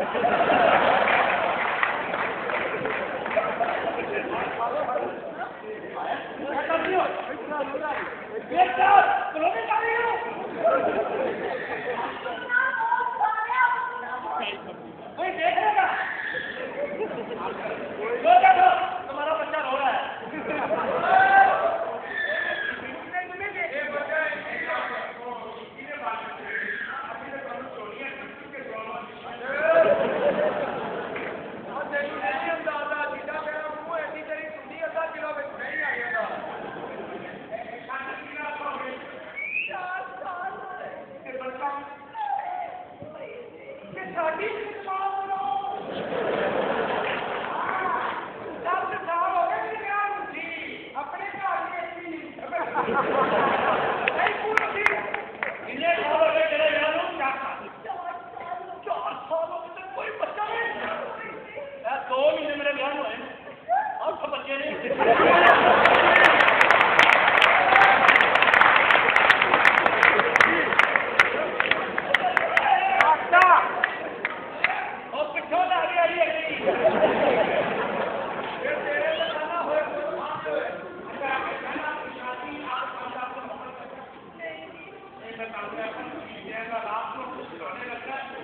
Get up! Get up! Wait, दो महीने मेरे ब्याह हुए और सब बच्चे नहीं Thank you.